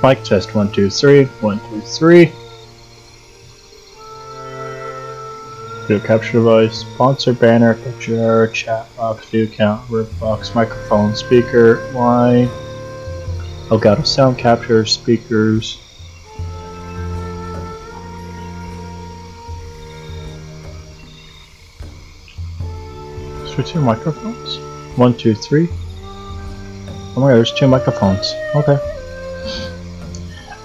Mic test one two three one two three. Video capture device, sponsor banner, picture, chat box, view count, word box, microphone, speaker, line, Elgato sound capture, speakers. Switch your microphones. One, two, three. Oh my god, there's two microphones. Okay.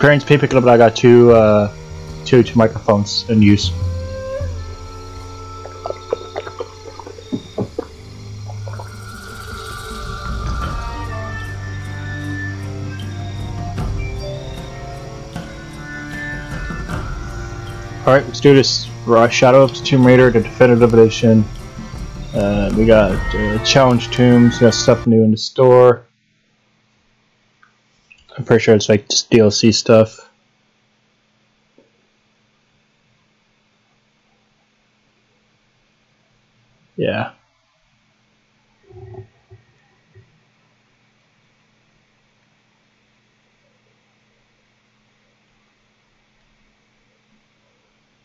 Parents pay pick it up, I got two, uh, two, two microphones in use. Alright, let's do this. Shadow of Tomb Raider, the definitive edition. Uh, we got uh, challenge tombs, we got stuff new in the store. I'm pretty sure it's like just DLC stuff. Yeah.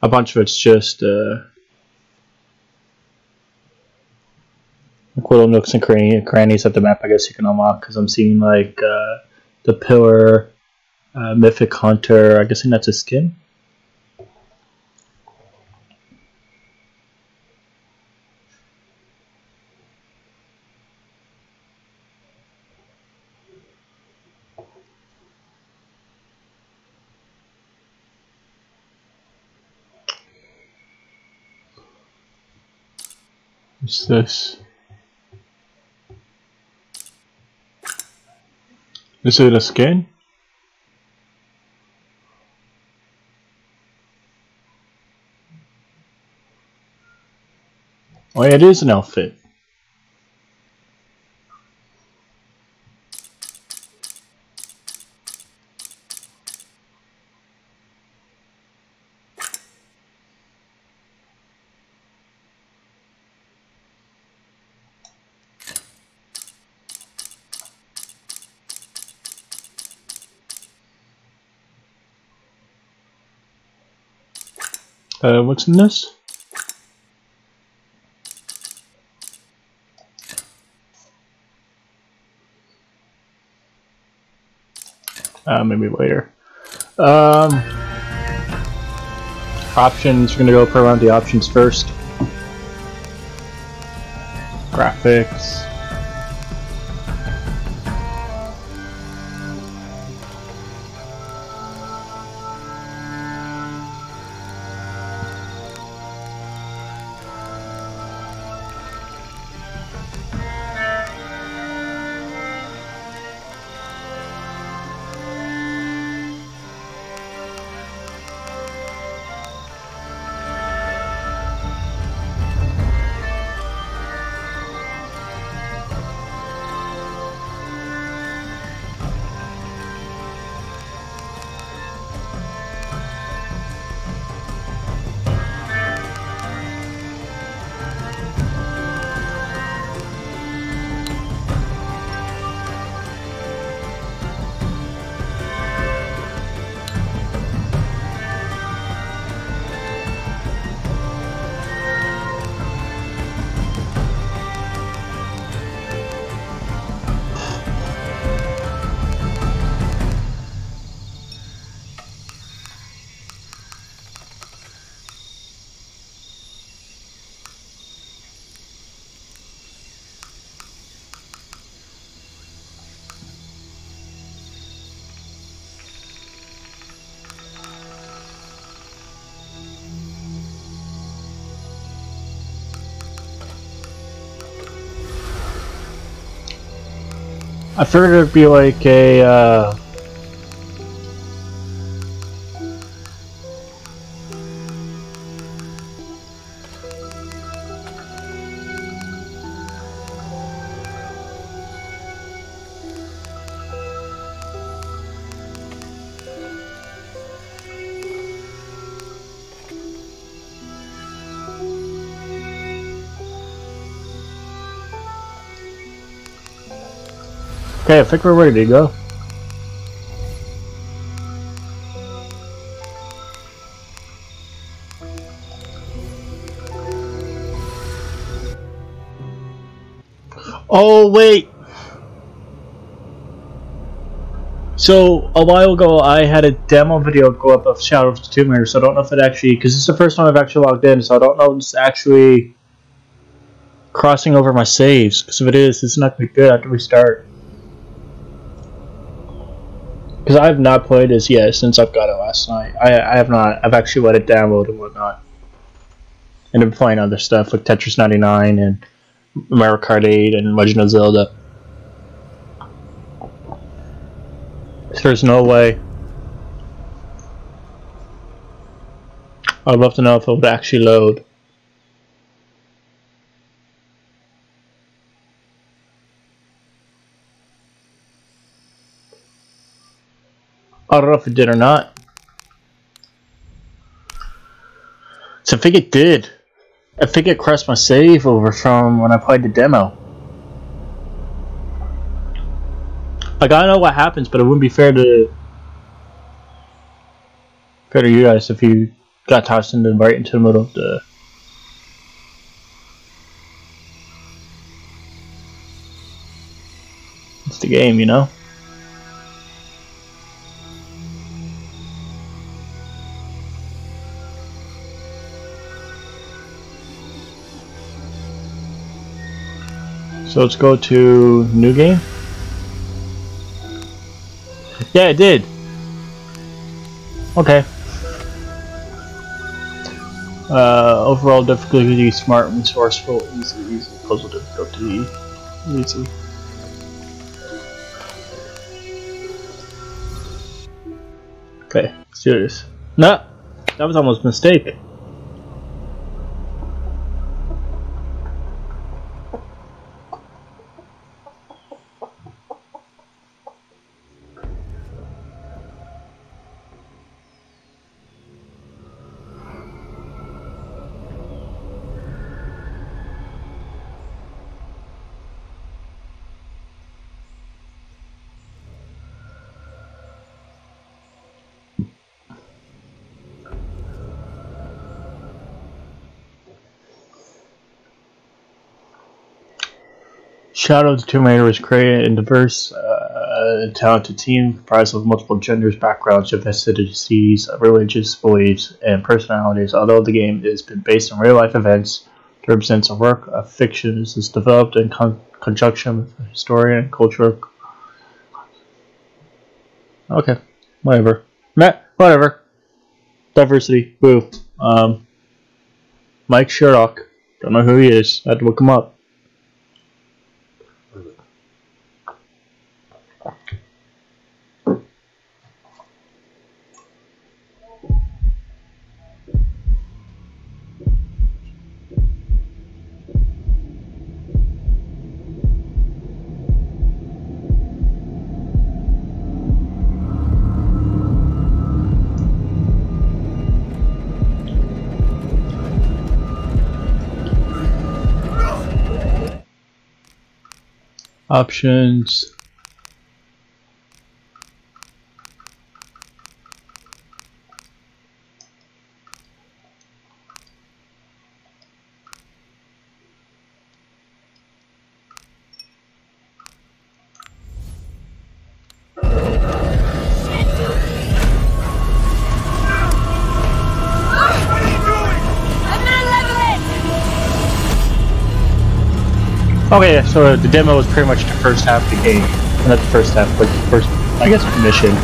A bunch of it's just uh, little nooks and crannies of the map. I guess you can unlock because I'm seeing like. Uh, the pillar, uh, mythic hunter. I guess that's a skin. What's this? Is it a skin? Oh, it is an outfit. Uh, what's in this? Uh, maybe later. Um, options, we're gonna go around the options first. Graphics. I figured it'd be like a uh, Okay, I think we're ready to go. Oh, wait! So, a while ago, I had a demo video go up of Shadow of the Tomb Raider, so I don't know if it actually... Because this is the first time I've actually logged in, so I don't know if it's actually crossing over my saves. Because if it is, it's not going to be good after we start. Because I have not played this yet since I've got it last night. I I have not. I've actually let it download and whatnot. And been playing other stuff like Tetris 99 and Mario Kart 8 and Legend of Zelda. There's no way. I'd love to know if it would actually load. I don't know if it did or not. So I think it did. I think it crossed my save over from when I played the demo. Like, I know what happens, but it wouldn't be fair to fair to you guys if you got tossed into right into the middle of the It's the game, you know? So let's go to new game. Yeah, it did. Okay. Uh, overall difficulty, smart, resourceful, easy, easy. Puzzle difficulty, easy. Okay, let's. No, that was almost a mistake. Shadow of the Tomb Raider was created in diverse, uh, talented team comprised of multiple genders, backgrounds, ethnicities, religious beliefs, and personalities. Although the game has been based on real-life events, it represents a work of fiction that is developed in con- conjunction with historian and cultural. Okay, whatever. Matt, whatever. Diversity, boo. Um, Mike Sherlock. Don't know who he is. I had to look him up. Options Okay, so the demo was pretty much the first half of the game. Not the first half, but the first, I guess, mission.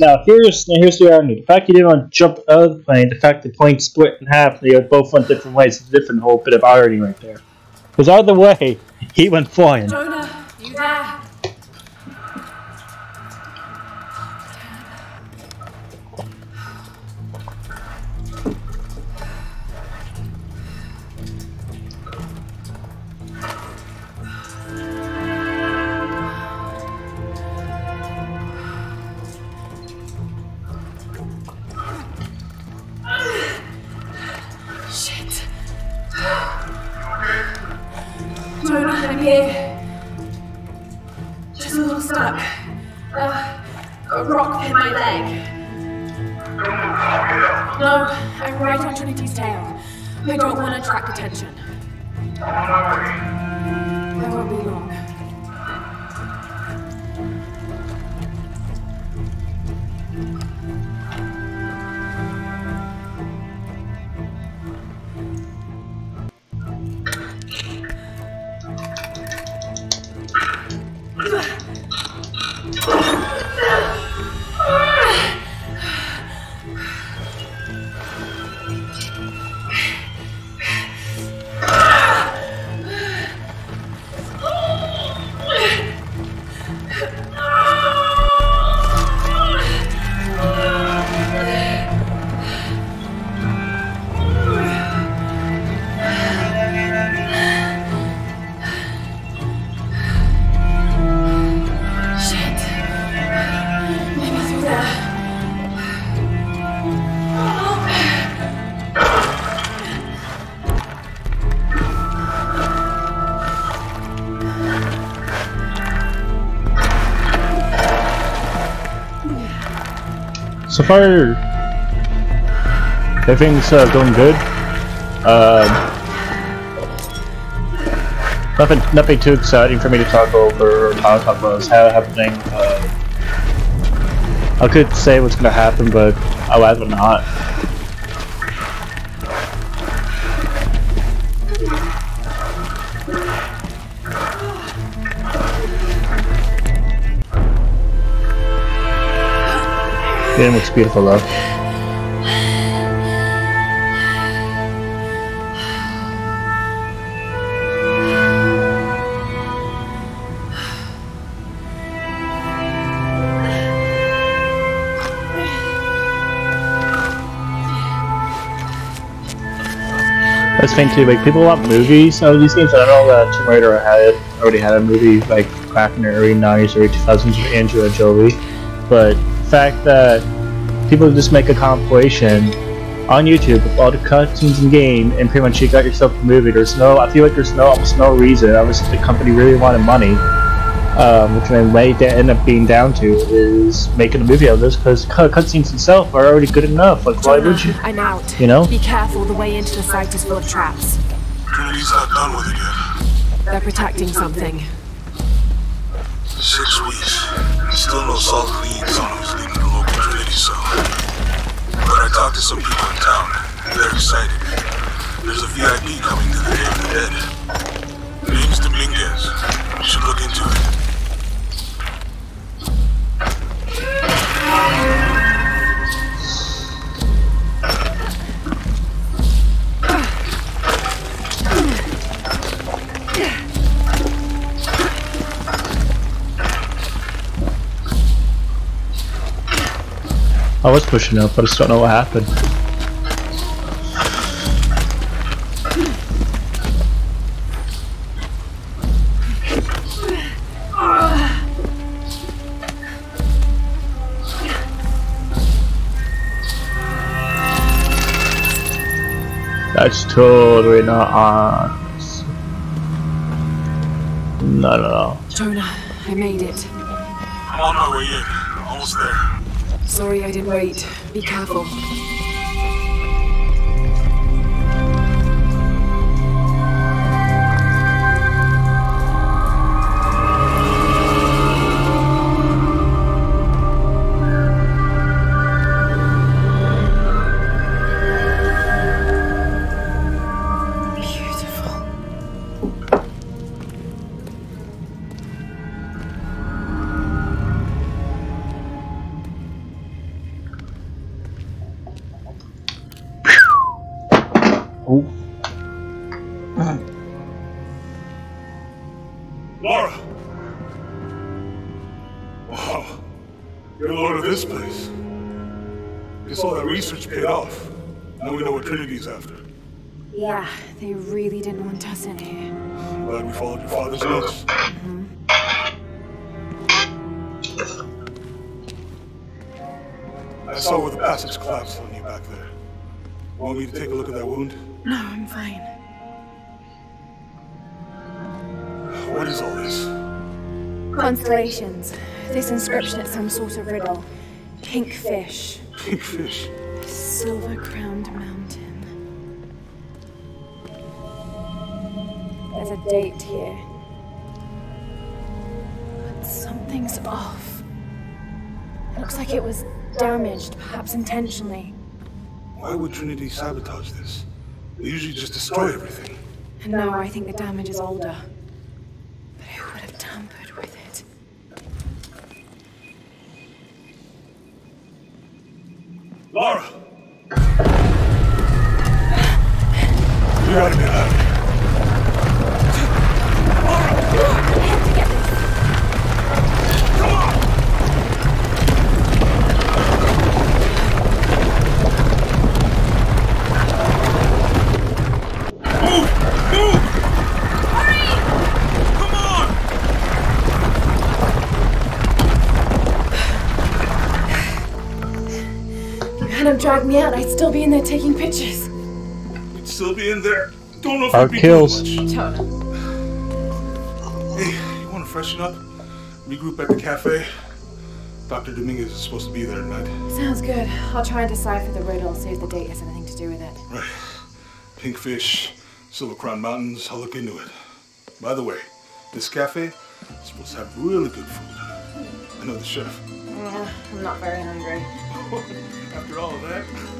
Now here's now here's the irony. The fact you didn't want to jump out of the plane, the fact the plane split in half, they both went different ways, it's a different whole bit of irony right there. Because either way, he went flying. Jonah, you? Attention. So far, everything's uh, going good. Um, nothing, nothing too exciting for me to talk over or talk about ha- happening. Uh, I could say what's going to happen, but I'd rather not. Game looks beautiful though. That's the thing too, like people want movies of these games. I don't know that Tomb Raider had already had a movie like back in the early nineties, early two thousands with Angela Jolie. But fact that people just make a compilation on YouTube of all the cutscenes in game and pretty much you got yourself a movie. There's no I feel like there's no almost no reason unless the company really wanted money. Um, which they may de- end up being down to is making a movie out of this because cutscenes itself are already good enough. Like why would you? I'm out. You know? Be careful, the way into the site is full of traps. Trinity's not done with it yet. They're protecting something. Six weeks. Still no solid leads on who's leading the cell. But I talked to some people in town. and They're excited. There's a VIP coming to the Day of the Dead. Name's Dominguez. You should look into it. I was pushing up, I just don't know what happened. That's totally not honest. No, no, no. Jonah, I made it. I'm on my way in. Almost there. Sorry I didn't wait. Be careful. Constellations. This inscription is some sort of riddle. Pink fish. Pink fish. Silver crowned mountain. There's a date here. But something's off. It looks like it was damaged, perhaps intentionally. Why would Trinity sabotage this? They usually just destroy everything. And now I think the damage is older. But who would have tampered with it? Lara! You gotta get out drag me out, I'd still be in there taking pictures. We'd still be in there. Don't know if Our we'd be kills. doing much. Tona. Hey, you want to freshen up? Regroup at the cafe? Dr. Dominguez is supposed to be there tonight. Sounds good. I'll try and decipher the riddle, see if the date has anything to do with it. Right. Pink fish, Silver Crown Mountains, I'll look into it. By the way, this cafe is supposed to have really good food. I know the chef. Yeah, I'm not very hungry. After all of that,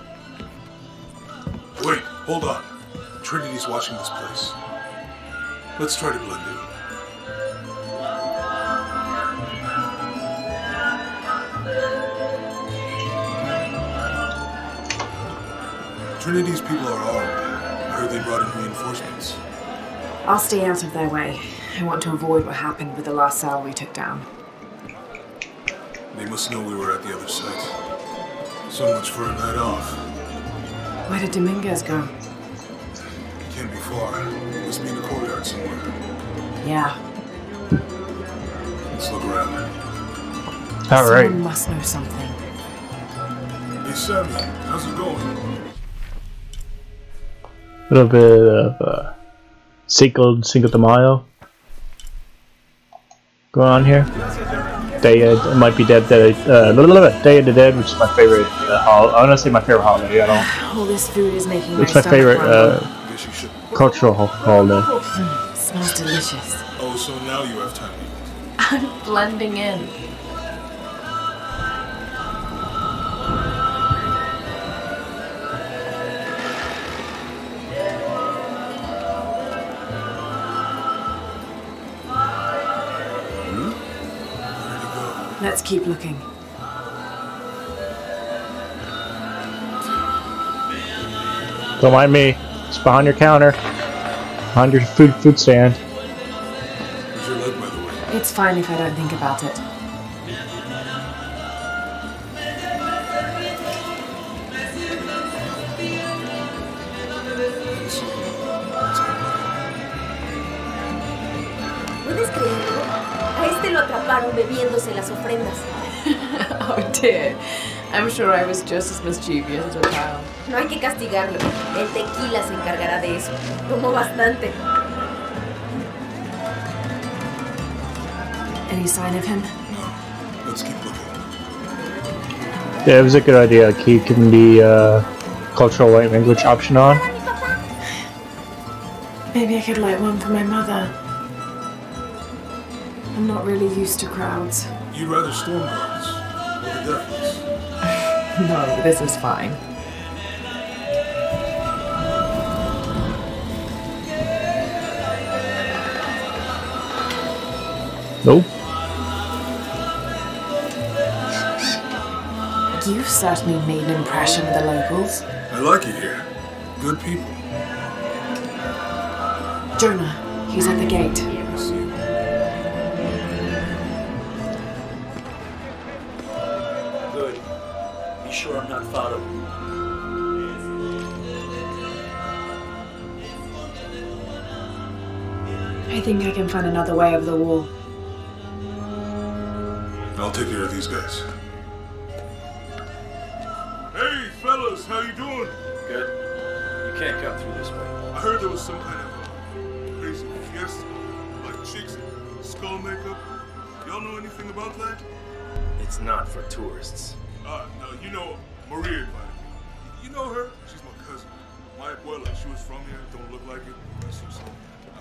Wait, hold on. Trinity's watching this place. Let's try to blend in. Trinity's people are armed. I heard they brought in reinforcements. I'll stay out of their way. I want to avoid what happened with the last cell we took down. They must know we were at the other site. So much for a night off. Where did Dominguez go? Can't be far. Must be in the courtyard somewhere. Yeah, Let's look around. All right. someone must know something. Hey, Sammy, how's it going? A little bit of uh, Cinco, Cinco de Mayo going on here. Day of, might be Dead, Dead, uh, blah, blah, blah, Day of the Dead, which is my favorite. Uh, hol- I want to say my favorite holiday. I don't. All this food is making my It's my stomach favorite rumble. uh, Guess you should. cultural ho- holiday. smells delicious. Oh, so now you have time. I'm blending in. Let's keep looking. Don't mind me. It's behind your counter, behind your food food stand. How's your leg, by the way? It's fine if I don't think about it. I'm sure I was just as mischievous as a child. No hay que castigarlo. El tequila se encargará de eso. Tomó bastante. Any sign of him? Let's keep looking. Yeah, it was a good idea Keep keeping the uh, cultural white language option on. Maybe I could light one for my mother. I'm not really used to crowds. You'd rather storm guards or the Deathless? No, this is fine. Nope. You've certainly made an impression with the locals. I like it here. Good people. Jonah, he's at the gate. I think I can find another way over the wall. I'll take care of these guys. Hey, fellas, how you doing? Good. You can't come through this way. I heard there was some kind of uh, crazy fiesta, like chicks in skull makeup. Y'all know anything about that? It's not for tourists. Uh, no, you know, Maria invited me. You know her? She's my cousin. My abuela, she was from here, don't look like it. Bless her soul.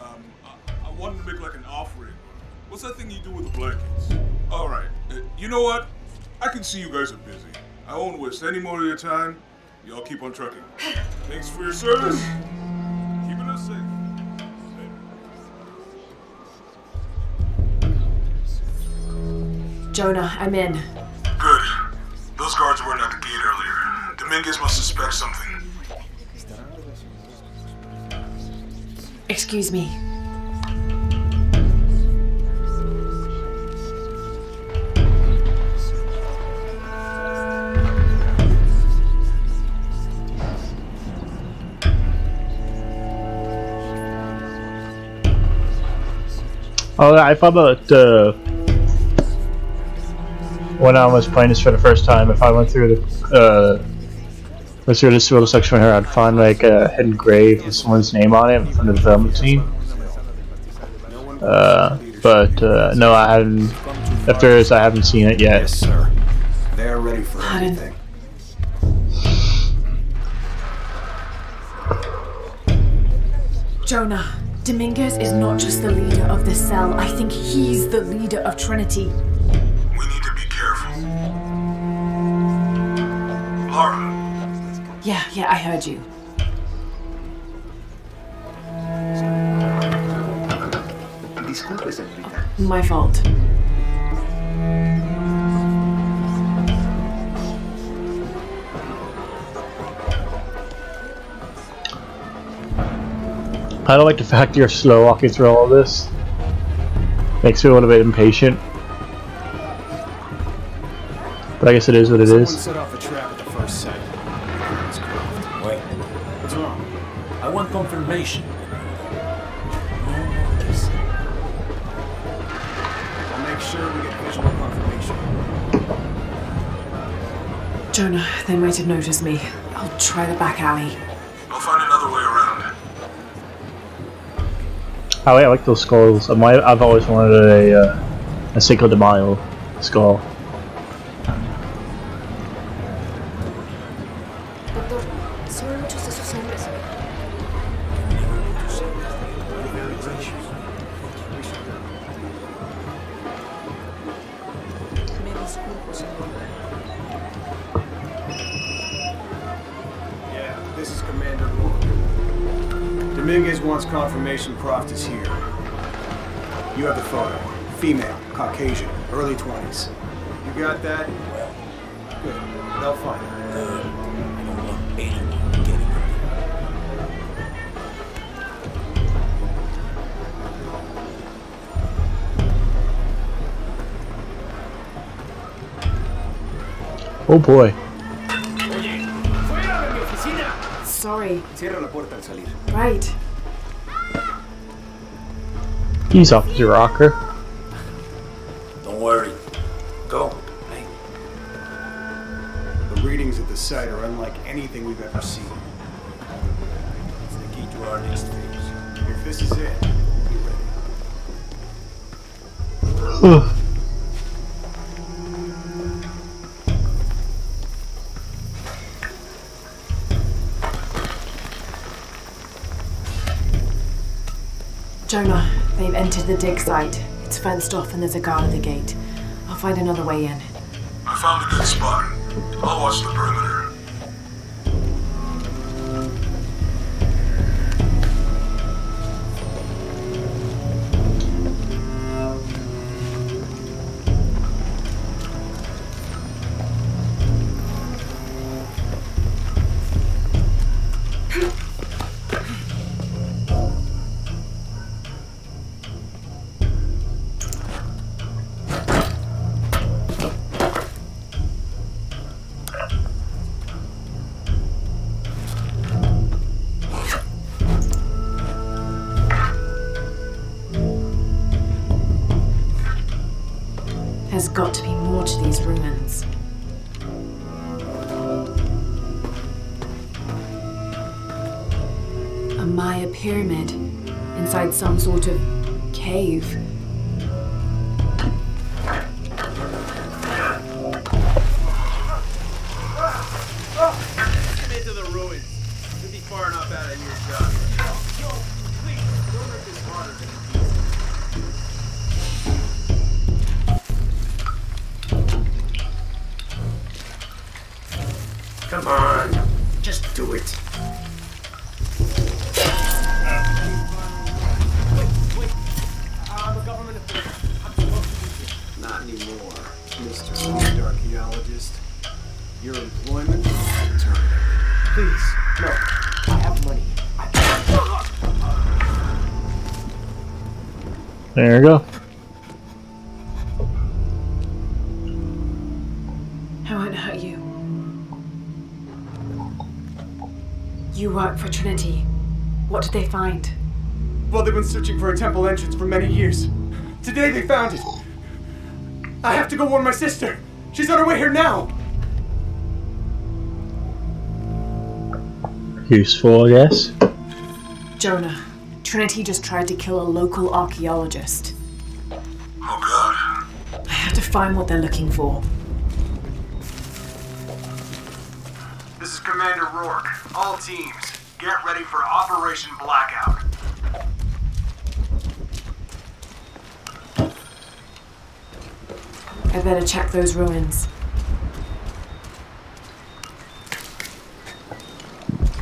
Um, I, I wanted to make like an offering. What's that thing you do with the blankets? All right, uh, you know what? I can see you guys are busy. I won't waste any more of your time. Y'all keep on trucking. Thanks for your service. Keeping us safe. Jonah, I'm in. Good. Those guards weren't at the gate earlier. Dominguez must suspect something. Excuse me. Oh, I thought about uh, when I was playing this for the first time. If I went through the uh, went through this little section here, I'd find like a hidden grave with someone's name on it from the development team. Uh, but uh, no, I haven't. If there is, I haven't seen it yet. Yes, sir. They're ready for anything. Jonah, Dominguez is not just the leader of the cell. I think he's the leader of Trinity. We need to be careful. Lara, Yeah, yeah, I heard you. Disculpe, señorita. My fault. I don't like the fact you're slow walking through all of this. Makes me a little bit impatient. But I guess it is what it Someone is. set off a trap at the first site. It's Wait, What's wrong? I want confirmation. No more kissing. I'll make sure we get visual confirmation. Jonah, they might have noticed me. I'll try the back alley. I like those skulls. I I've always wanted a uh, a Cinco de Mayo skull. Boy. ¡Fuera de mi oficina! Sorry. Cierra la puerta al salir. Right. He's off the rocker. Don't worry. Go. Hey, The readings at the site are unlike anything we've ever dig site. It's fenced off and there's a guard at the gate. I'll find another way in. I found a good spot. I'll watch the perimeter. Searching for a temple entrance for many years. Today they found it. I have to go warn my sister. She's on her way here now. Useful, I guess. Jonah, Trinity just tried to kill a local archaeologist. Oh god. I have to find what they're looking for. This is Commander Rourke. All teams, get ready for Operation Blackout. I better check those ruins.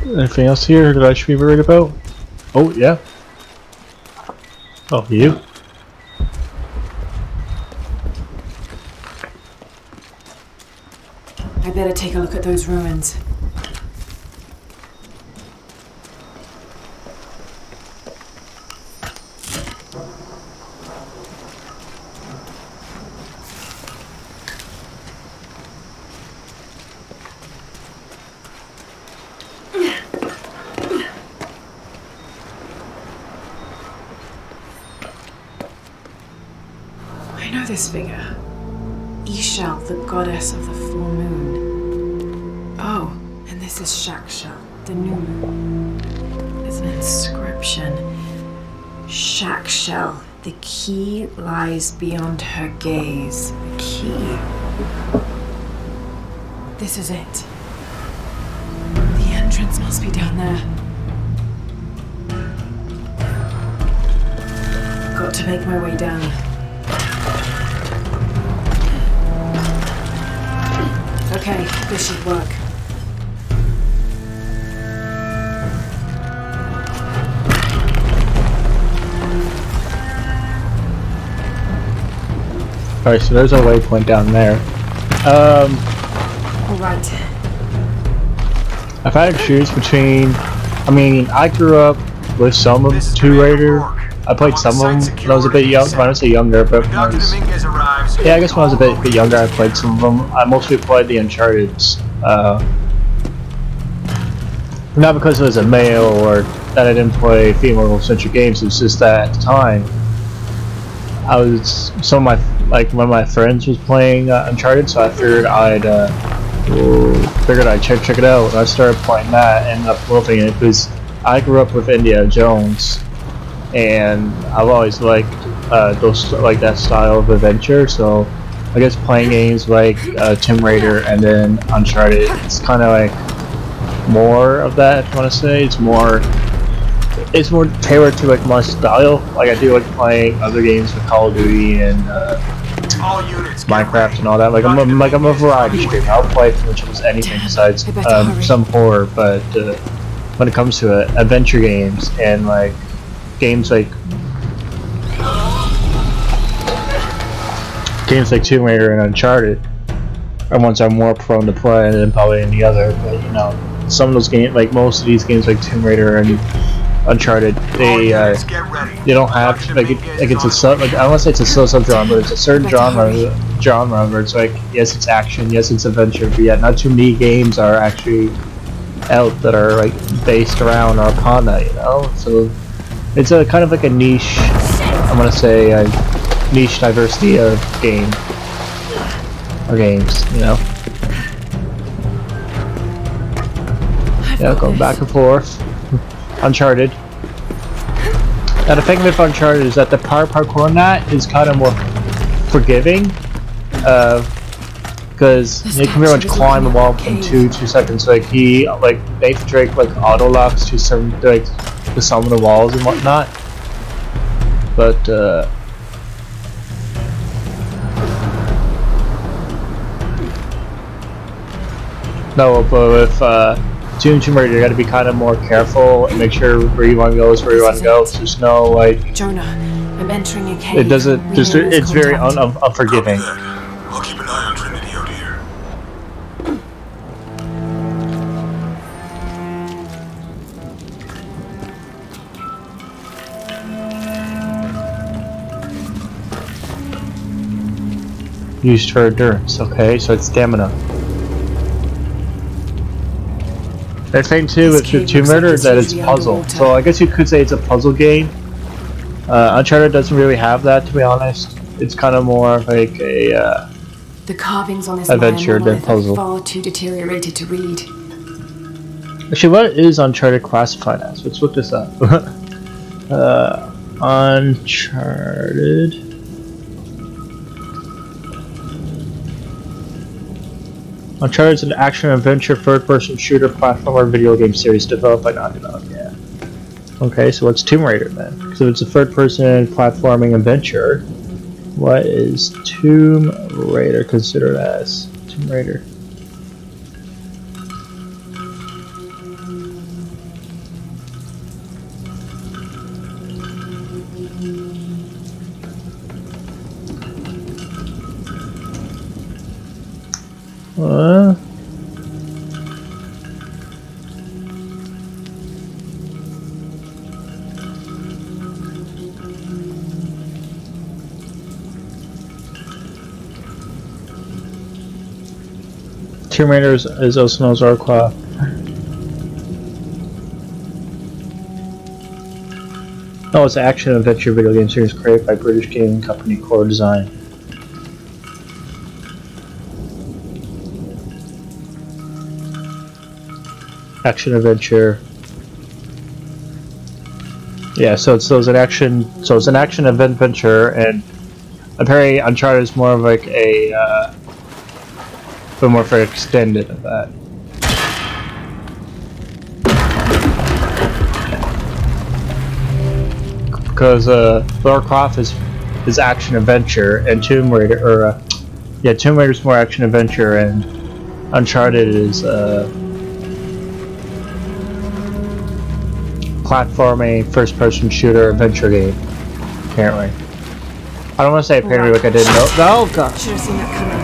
Anything else here that I should be worried about? Oh, yeah. Oh, you? I better take a look at those ruins. Beyond her gaze. The key. This is it. The entrance must be down there. Got to make my way down. Okay, this should work. Alright, so there's a waypoint down there. Um, Alright. if I had to choose between, I mean, I grew up with some of Tomb Raider. I played some of them when I was a bit young. When I say younger, but when I was, arrives. yeah, I guess when I was a bit, bit younger, I played some of them. I mostly played the Uncharted's. Uh, not because it was a male or that I didn't play female-centric games. It was just that at the time, I was some of my like one of my friends was playing uh, Uncharted, so I figured I'd uh, figured I'd check check it out. I started playing that and loving it because I grew up with Indiana Jones, and I've always liked uh, those like that style of adventure. So I guess playing games like uh, Tomb Raider and then Uncharted, it's kind of like more of that. If you want to say it's more it's more tailored to like my style. Like I do like playing other games like Call of Duty and uh, Minecraft and all that. Like I'm, a, like I'm a variety streamer. I'll play pretty much anything besides um, some horror. But uh, when it comes to it, adventure games and like games like games like Tomb Raider and Uncharted are ones I'm more prone to play than probably any other. But you know, some of those games, like most of these games, like Tomb Raider and Uncharted, they uh, units, get ready. they don't have Dr. like it, like it's a sub like I don't want to say it's a slow sub genre, but it's a certain genre hurry. genre where it's like yes it's action, yes it's adventure, but yet not too many games are actually out that are like based around or upon that, you know. So it's a kind of like a niche. I'm gonna say a niche diversity of game or games, you know. Yeah, got going back and forth. Uncharted. Now the thing with Uncharted is that the power parkour that is kind of more forgiving, because This you can pretty much climb the wall in two two seconds. Like he like Nathan Drake like auto locks to some like to some of the walls and whatnot. But uh, no, but with uh, Tomb Tomb Raider, you got to be kind of more careful and make sure where you want to go is where you want to go. There's no like Jonah, I'm entering a cave. it doesn't. We Just need it's very un, un, unforgiving. I'll keep an eye on Trinity out here. Used for endurance. Okay, so it's stamina. The thing too with with Tomb Raider that it's puzzle. So I guess you could say it's a puzzle game. Uh, Uncharted doesn't really have that, to be honest. It's kind of more like a. Uh, The carvings on this Adventure, monolith puzzle. far too deteriorated to read. Actually, what is Uncharted classified as? Let's look this up. uh, Uncharted. Uncharted is an action adventure third-person shooter platformer video game series developed by Naughty Dog. Yeah. Okay, so what's Tomb Raider then? So it's a third-person platforming adventure. What is Tomb Raider considered as? Tomb Raider. Tomb Raider is, is Warcraft. Oh, it's an action adventure video game series created by British gaming company Core Design. Action adventure. Yeah, so it's so it's an action so it's an action adventure and apparently Uncharted is more of like a uh, but more for extended of that. Because uh, Lara Croft is is action adventure and Tomb Raider or uh, yeah Tomb Raider is more action adventure and Uncharted is uh, platforming first person shooter adventure game apparently. I don't want to say apparently like I didn't know. Oh god. Should have seen that coming.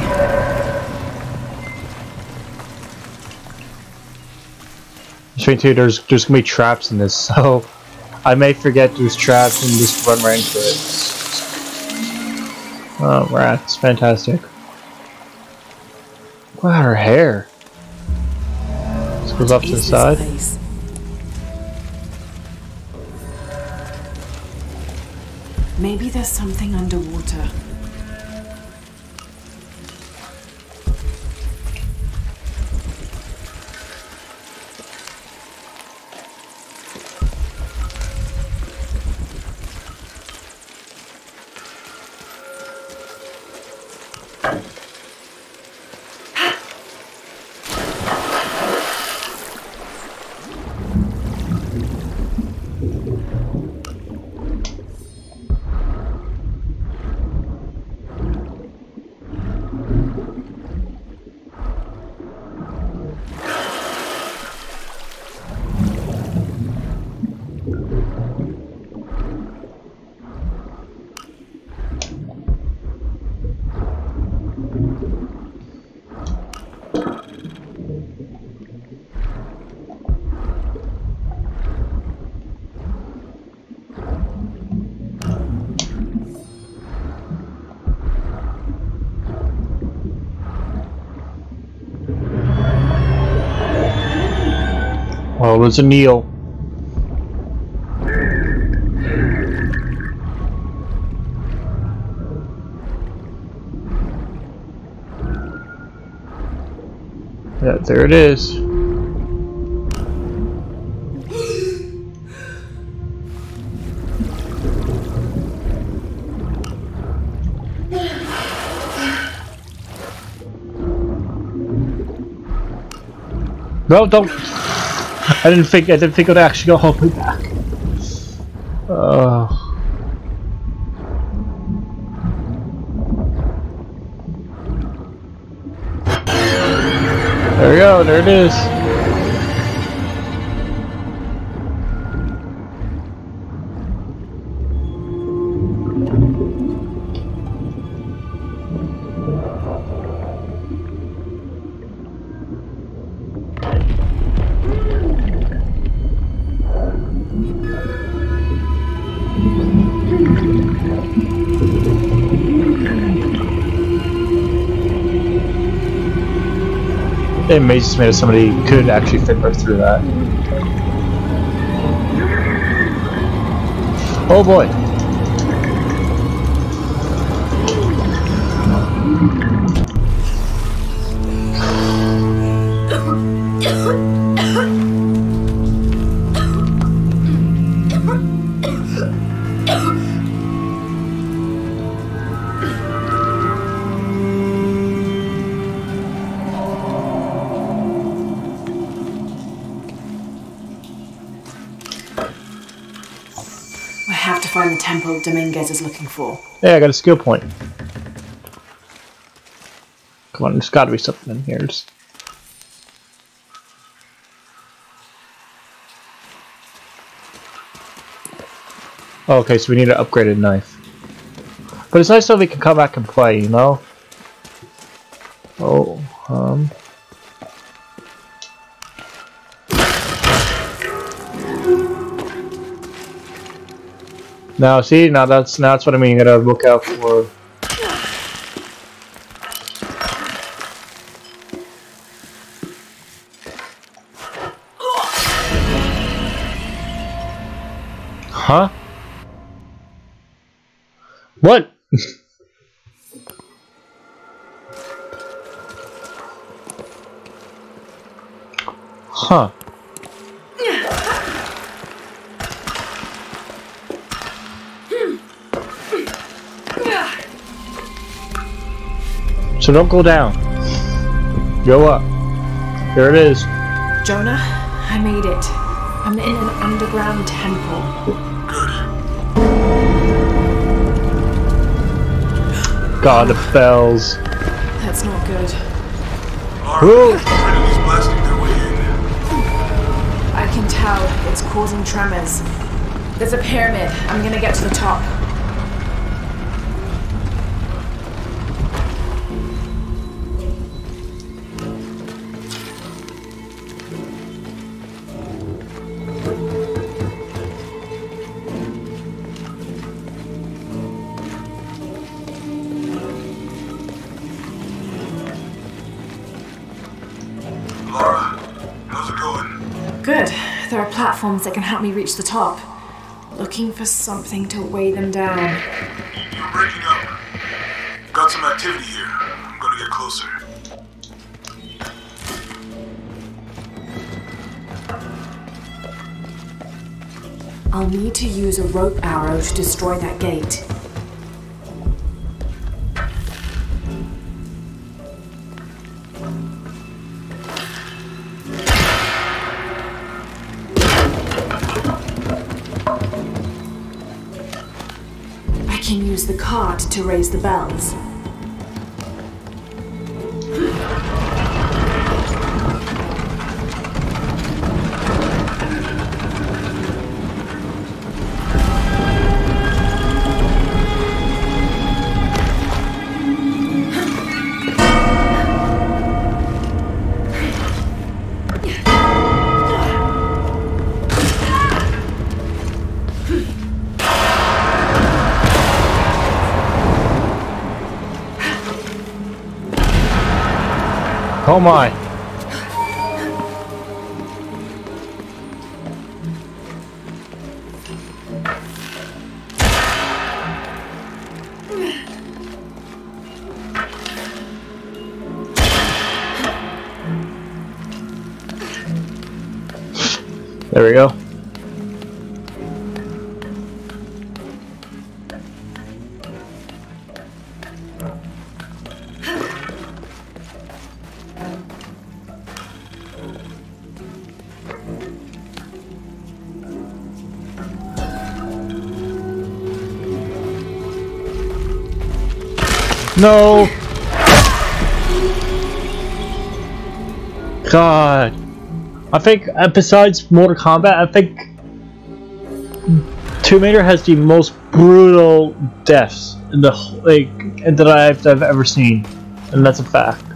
Between two, there's there's gonna be traps in this, so I may forget there's traps and just run right into it. Oh, rats! Fantastic. Look at her hair. This goes up to the side. place? Maybe there's something underwater. There's a Neil. Yeah, there it is. No, don't. I didn't think. I didn't think I'd actually go way back. Oh. There we go. There it is. It amazes me that somebody could actually fit right through that. Mm-hmm. Oh boy. For. Yeah, I got a skill point. Come on, there's gotta be something in here. Just- Oh, okay, so we need an upgraded knife. But it's nice that we can come back and play, you know? Oh, um... Now, see, now that's now that's what I mean. You gotta look out for. Huh? What? huh. So don't go down. Go up. There it is. Jonah, I made it. I'm in an underground temple. God, the bells. That's not good. Ooh. Trinity's blasting their way in. I can tell it's causing tremors. There's a pyramid. I'm gonna get to the top. Platforms that can help me reach the top. Looking for something to weigh them down. You're breaking up. Got some activity here. I'm gonna get closer. I'll need to use a rope arrow to destroy that gate. To raise the bells. Oh my. There we go. No. God. I think uh, besides Mortal Kombat, I think Tomb Raider has the most brutal deaths in the like that I've, I've ever seen, and that's a fact.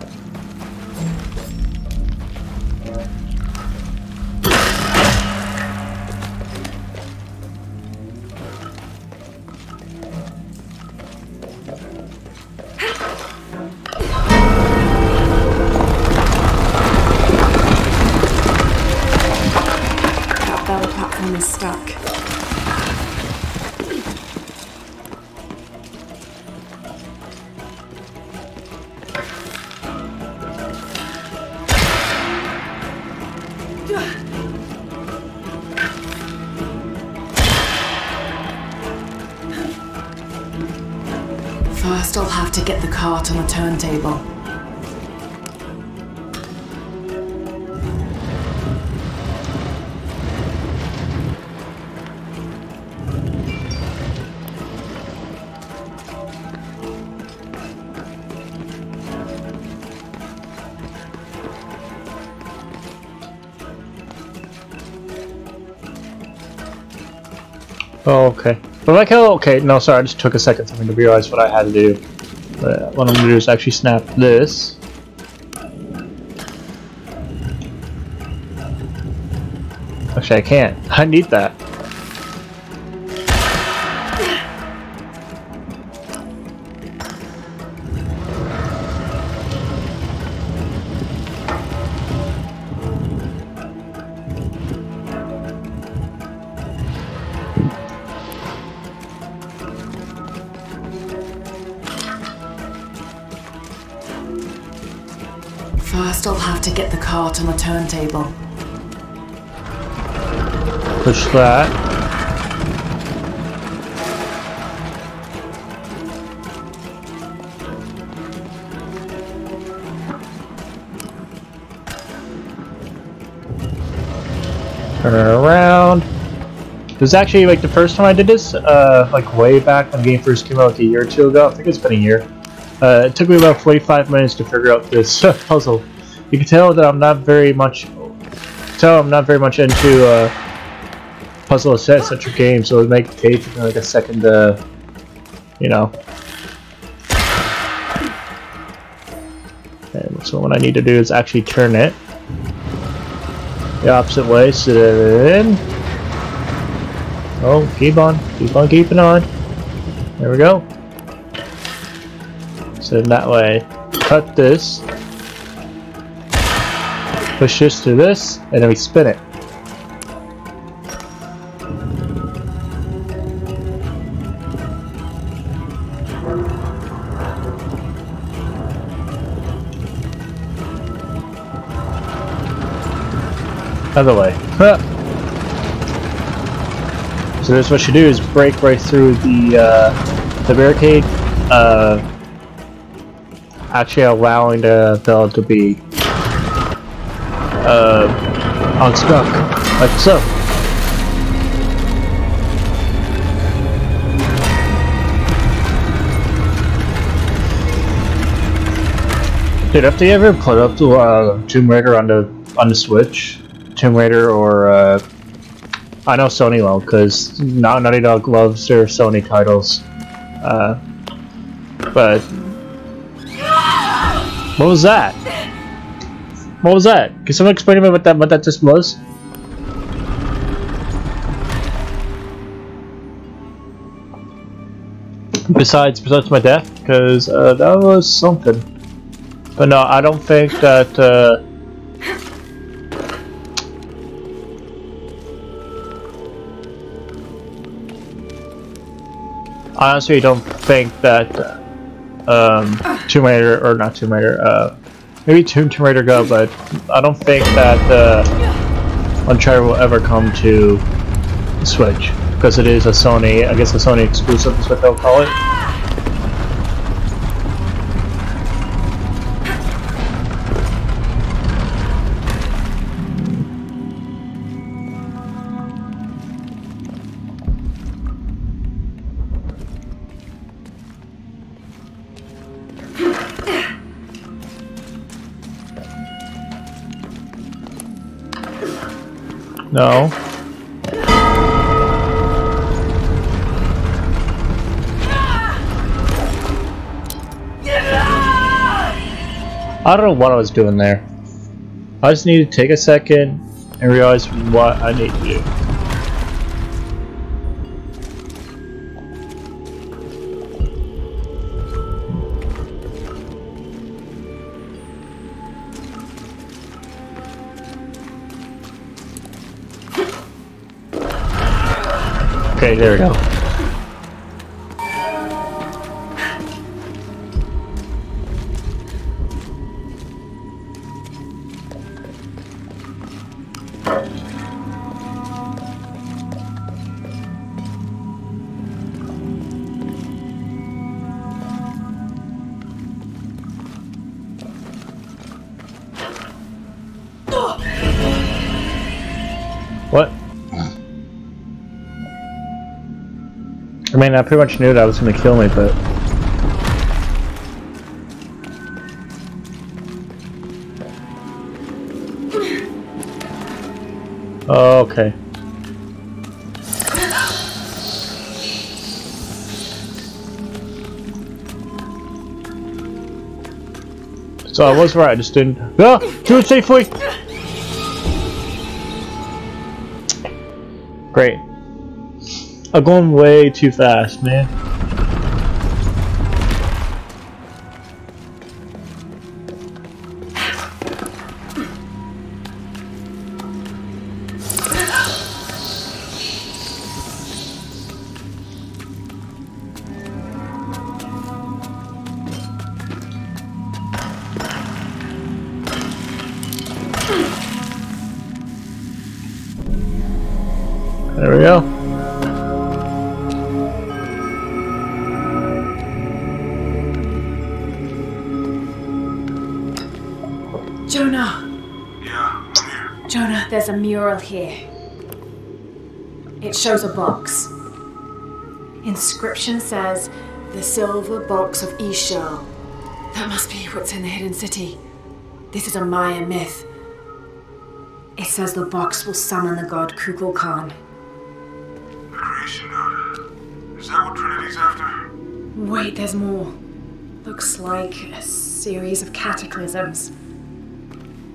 Oh, okay. But like, oh, okay, no, sorry, I just took a second for me to realize what I had to do. But what I'm gonna do is actually snap this. Actually, I can't. I need that. table. Push that. Turn around. This actually like the first time I did this, uh, like way back when the game first came out like a year or two ago. I think it's been a year. Uh, it took me about 45 minutes to figure out this puzzle. You can tell that I'm not very much. Tell I'm not very much into uh, puzzle set centric games, so it might take like a second you know. And so what I need to do is actually turn it the opposite way, so that in. Oh, keep on, keep on keeping on. There we go. So that way, cut this, push this through this, and then we spin it. Other way. So this what you do is break right through the uh, the barricade, uh, actually allowing the bell to be uh, unstuck, like so. Dude, have you ever put up to uh, Tomb Raider on the on the Switch? Tomb Raider or uh, I know Sony will because Naughty Dog loves their Sony titles. Uh, but what was that? What was that? Can someone explain to me what that what that just was? Besides, besides my death, because uh, that was something. But no, I don't think that. Uh, I honestly don't think that um, Tomb Raider, or not Tomb Raider, uh, maybe Tomb, Raider Go, but I don't think that uh, Uncharted will ever come to Switch because it is a Sony, I guess a Sony exclusive is what they'll call it. No. I don't know what I was doing there. I just need to take a second and realize what I need to do. Okay, there we go. Mean, I pretty much knew that was gonna kill me, but... Oh, okay. So I was right, I just didn't... Ah! Do it safely! I'm going way too fast, man. Shows a box. Inscription says, The Silver Box of Ix Chel. That must be what's in the Hidden City. This is a Maya myth. It says the box will summon the god Kukulkan. The creation god. Is that what Trinity's after? Wait, there's more. Looks like a series of cataclysms.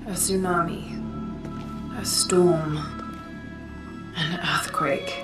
A tsunami. A storm. An earthquake.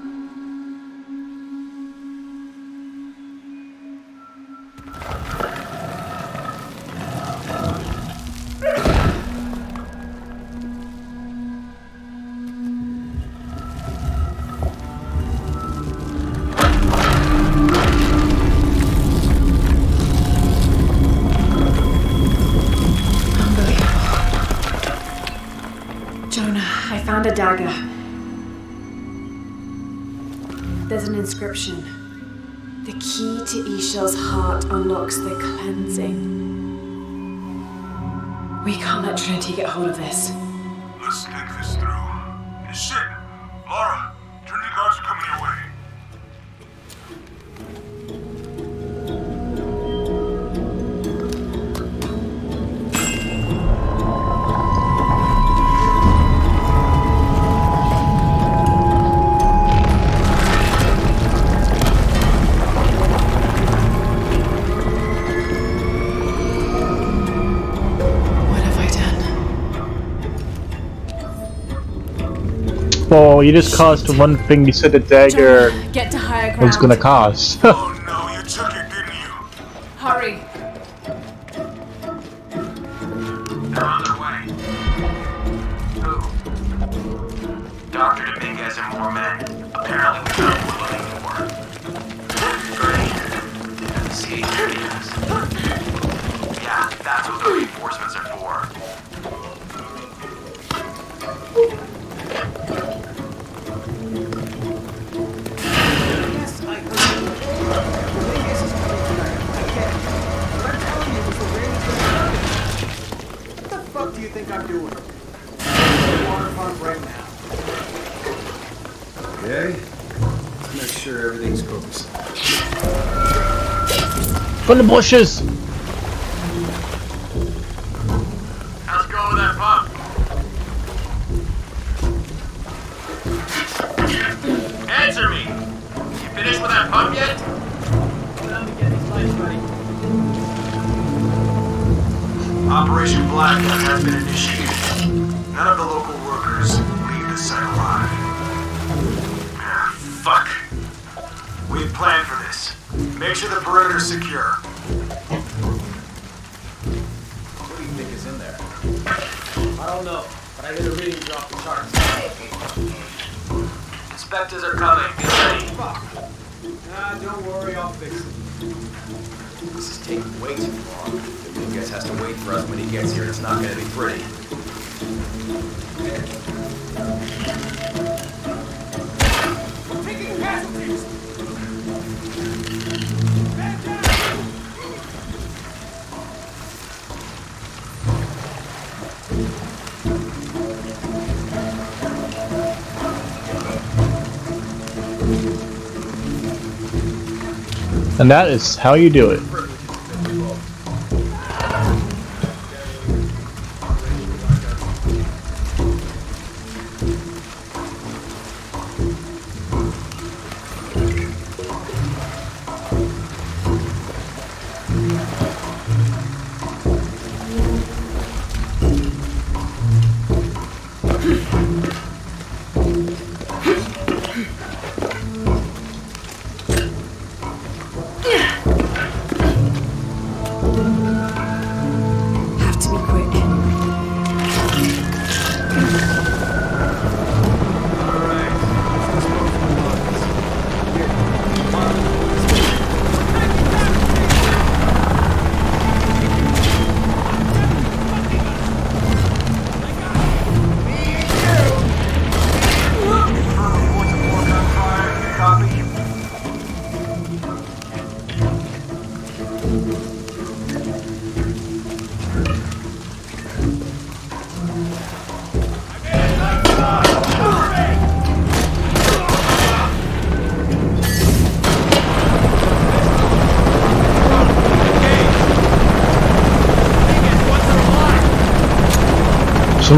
This. Done? You just cost one thing you said the dagger Get to higher ground. was gonna cost. Oh no, you took it, didn't you? Hurry. They're on their way. Who? Dr. Dominguez and more men. Apparently we got what we're looking for. Great. CHPS. Yeah, that's what the reinforcements are for. Think I'm doing? Water pump right now. Okay. Let's make sure everything's copacetic. From the bushes! And that is how you do it.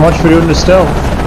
Much for doing the stealth.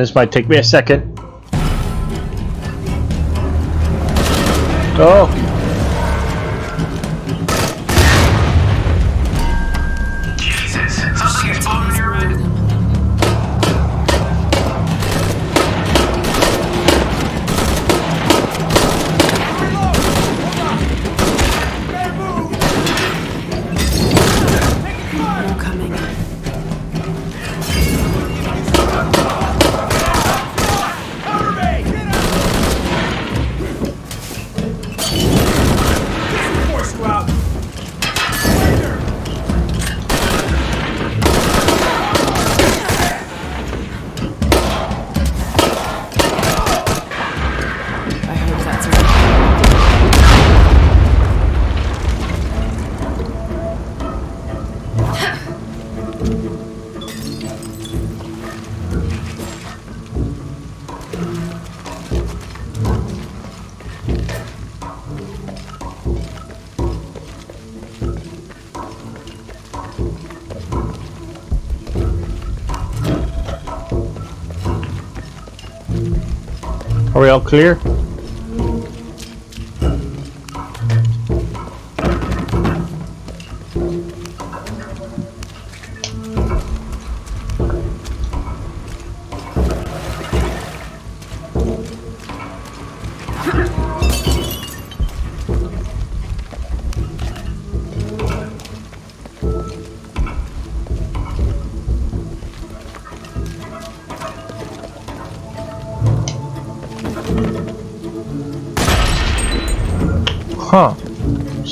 This might take me a second. Oh! All clear?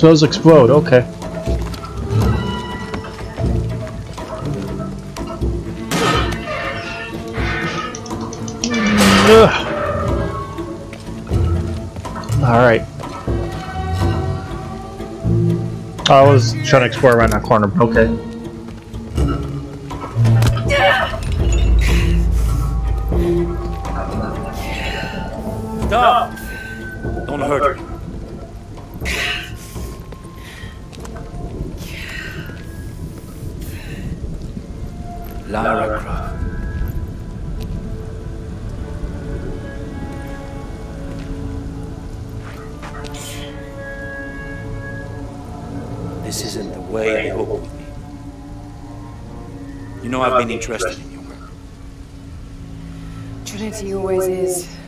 So those explode, okay. Alright. I was trying to explore around that corner, okay. Interested in your work. Trinity always is.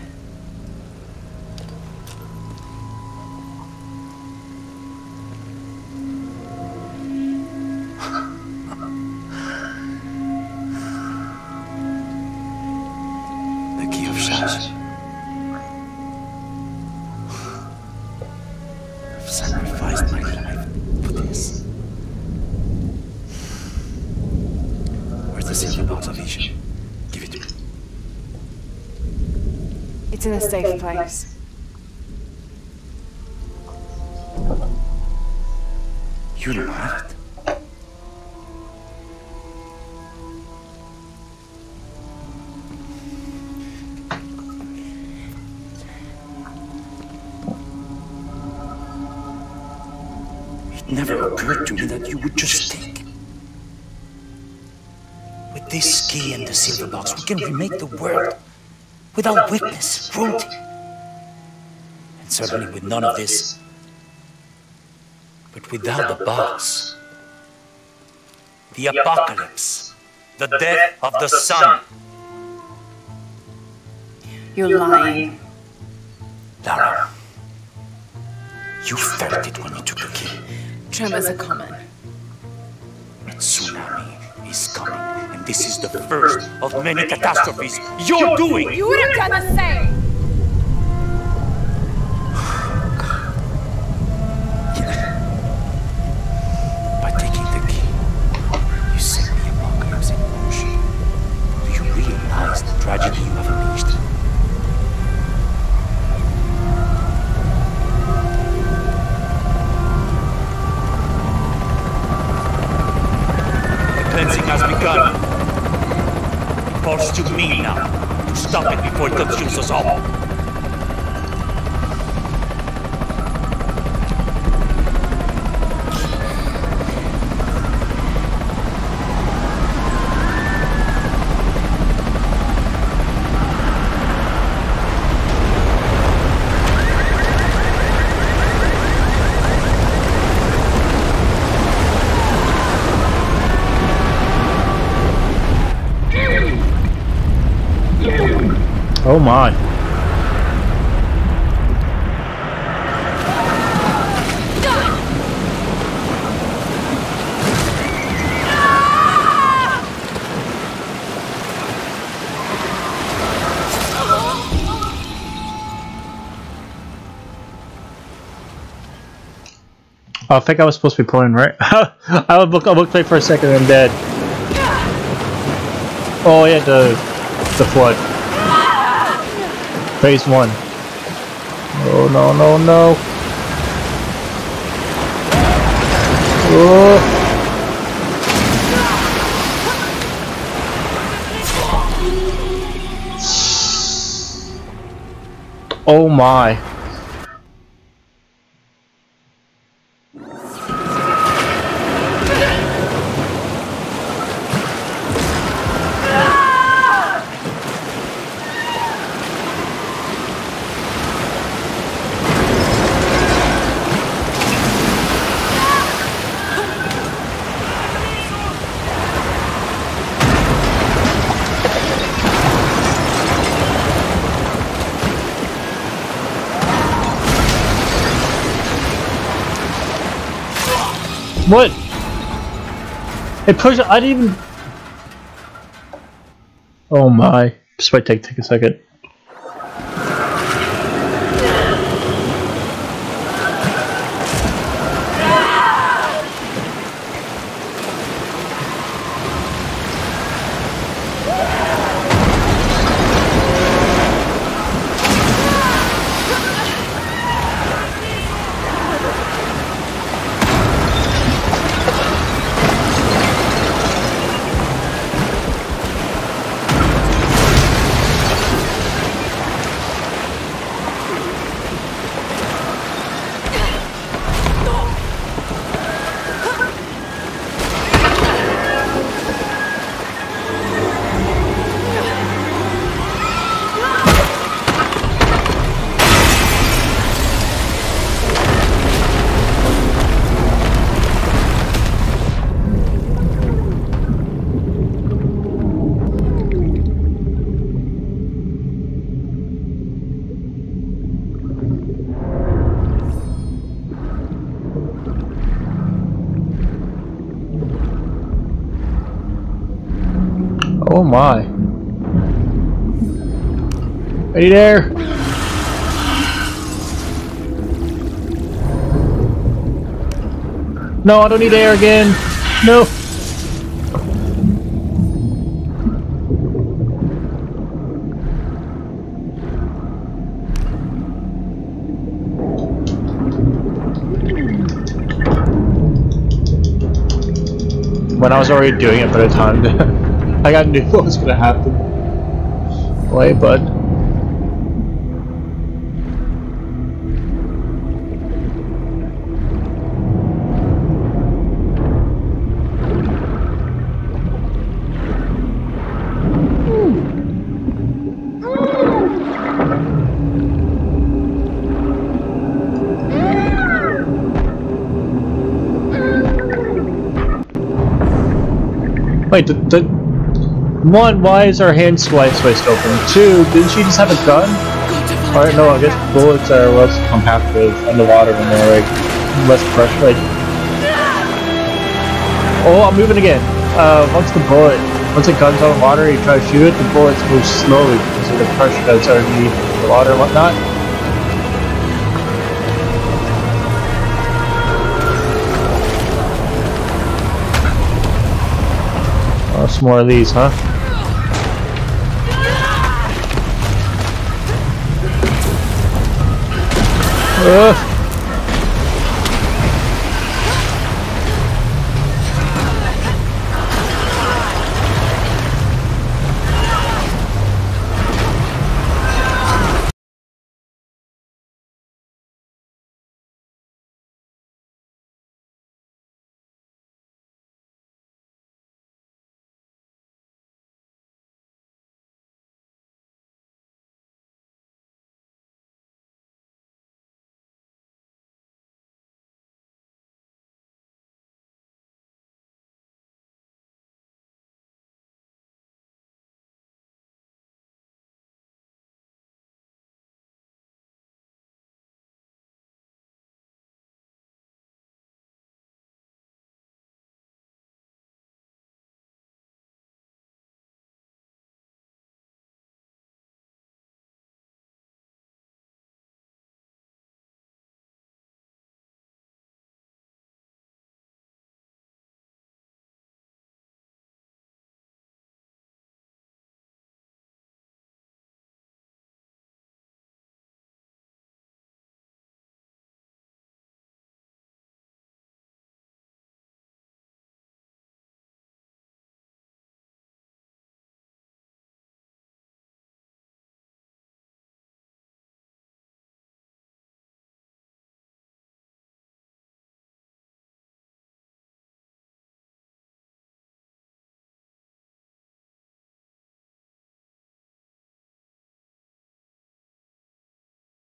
Can remake the world without witness, cruelty. And certainly with none of this. But without the box, the apocalypse, the death of the sun. You're lying. Lara, you felt it when you took the key. Tremors are common. This is the first of many catastrophes you're doing. You would have done Oh my. Oh, I think I was supposed to be pulling, right? I would look I looked away for a second and dead. Oh yeah, the the flood. Phase one. Oh no no no. Oh. Oh my. What? It pushed. I didn't even. Oh my! Just wait. Take take a second. You there? No, I don't need air again. No. When I was already doing it by the time I got knew what was gonna happen. Play, bud. Wait, the, the one, why is our hand swipe switched open? Two, didn't she just have a gun? Alright, no, I guess bullets are less compacted underwater when they're like less pressure. Like, oh, I'm moving again. Uh, once the bullet, once the gun's on water, you try to shoot it, the bullets move slowly because of the pressure that's underneath the water and whatnot. Some more of these, huh? Ugh.